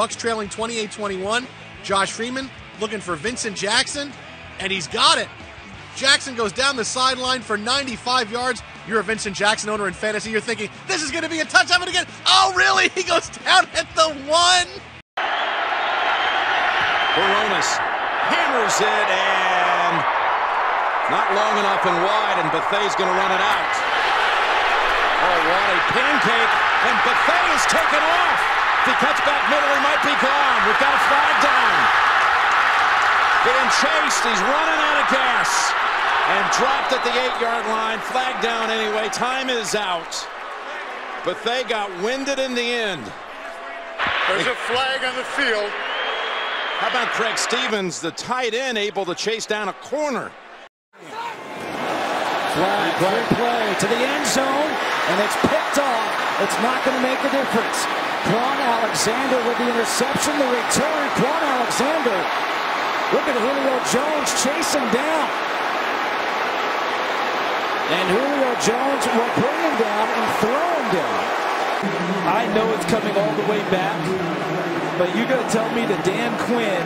Bucks trailing 28-21. Josh Freeman looking for Vincent Jackson, and he's got it. Jackson goes down the sideline for 95 yards. You're a Vincent Jackson owner in fantasy. You're thinking, this is going to be a touchdown again. Oh, really? He goes down at the one. Baronis hammers it and not long enough and wide, and Bethay's going to run it out. Oh, what a pancake, and Bethay is taken off. If he cuts back middle, he might be gone. We've got a flag down. Being chased, he's running out of gas. And dropped at the eight-yard line. Flag down anyway. Time is out. But they got winded in the end. There's a flag on the field. How about Craig Stevens, the tight end, able to chase down a corner? Flag, play, play to the end zone, and it's picked off. It's not going to make a difference. Kwon Alexander with the interception, the return. Kwon Alexander. Look at Julio Jones chasing down. And Julio Jones will bring him down and throw him down. I know it's coming all the way back, but you're going to tell me that Dan Quinn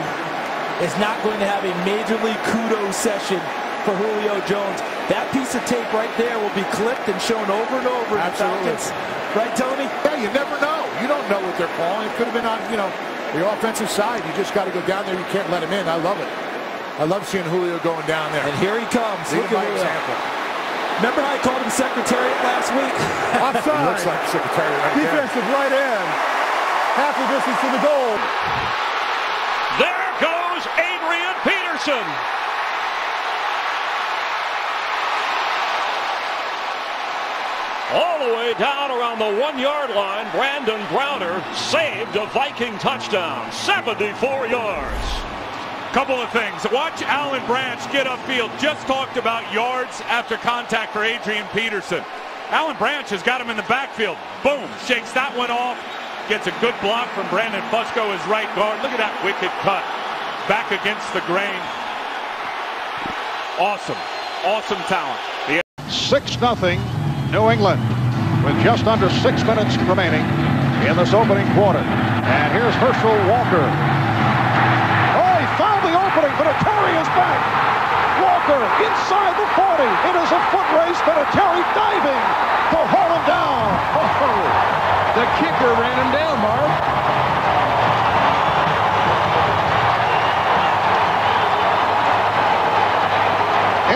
is not going to have a major league kudos session for Julio Jones. That piece of tape right there will be clipped and shown over and over Absolutely. in the Falcons. Right, Tony? Yeah, you never know. You don't know what they're calling. It could have been on, you know, the offensive side. You just got to go down there. You can't let him in. I love it. I love seeing Julio going down there. And here he comes. Lead Look by at Julio. example. Remember how I called him Secretariat last week? He looks like secretary right there. Defensive right end. Half the distance to the goal. There goes Adrian Peterson. All the way down around the one yard line, Brandon Browner saved a Viking touchdown. 74 yards. Couple of things. Watch Alan Branch get upfield. Just talked about yards after contact for Adrian Peterson. Alan Branch has got him in the backfield. Boom. Shakes that one off. Gets a good block from Brandon Fusco, his right guard. Look at that wicked cut. Back against the grain. Awesome. Awesome talent. The 6 nothing New England with just under six minutes remaining in this opening quarter. And here's Herschel Walker. Oh, he found the opening. Vinatieri is back. Walker inside the 40. It is a foot race. Vinatieri diving to haul him down. Oh, The kicker ran him down,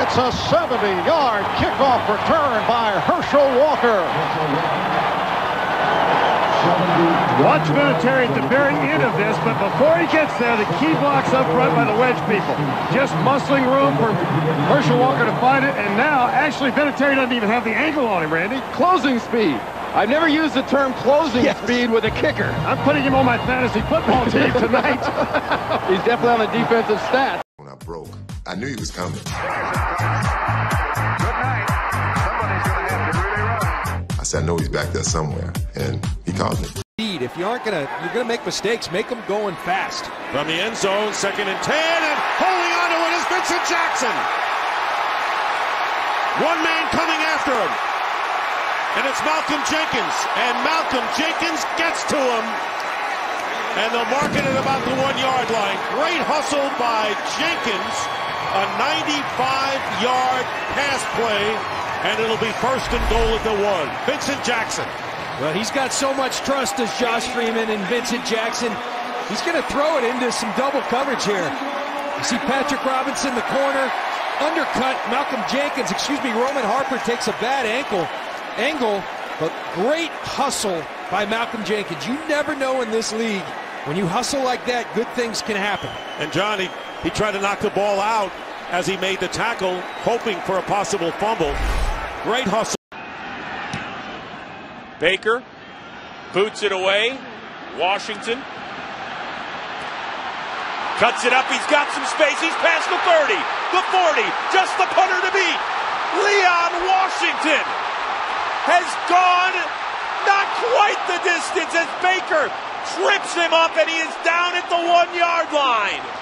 it's a 70-yard kickoff return by Herschel Walker. Watch Vinatieri at the very end of this, but before he gets there, the key blocks up front by the wedge people. Just muscling room for Herschel Walker to find it, and now actually Vinatieri doesn't even have the angle on him, Randy. Closing speed. I've never used the term closing speed with a kicker. I'm putting him on my fantasy football team tonight. He's definitely on the defensive stats. When I broke. I knew he was coming. good night I said, I know he's back there somewhere, and he called me. If you aren't gonna, you're gonna make mistakes. Make them going fast. From the end zone, second and 10, and holding on to it is Vincent Jackson. One man coming after him. And it's Malcolm Jenkins. And Malcolm Jenkins gets to him. And they'll mark it at about the one yard line. Great hustle by Jenkins. A 95 yard pass play. And it'll be first and goal at the one. Vincent Jackson. Well, he's got so much trust as Josh Freeman and Vincent Jackson. He's going to throw it into some double coverage here. You see Patrick Robinson, in the corner, undercut. Malcolm Jenkins, excuse me, Roman Harper takes a bad ankle, angle, but great hustle by Malcolm Jenkins. You never know in this league when you hustle like that, good things can happen. And Johnny, he, he tried to knock the ball out as he made the tackle, hoping for a possible fumble. Great hustle. Baker boots it away. Washington cuts it up. He's got some space. He's past the 30, the 40, just the punter to beat. Leon Washington has gone not quite the distance as Baker trips him up and he is down at the one yard line.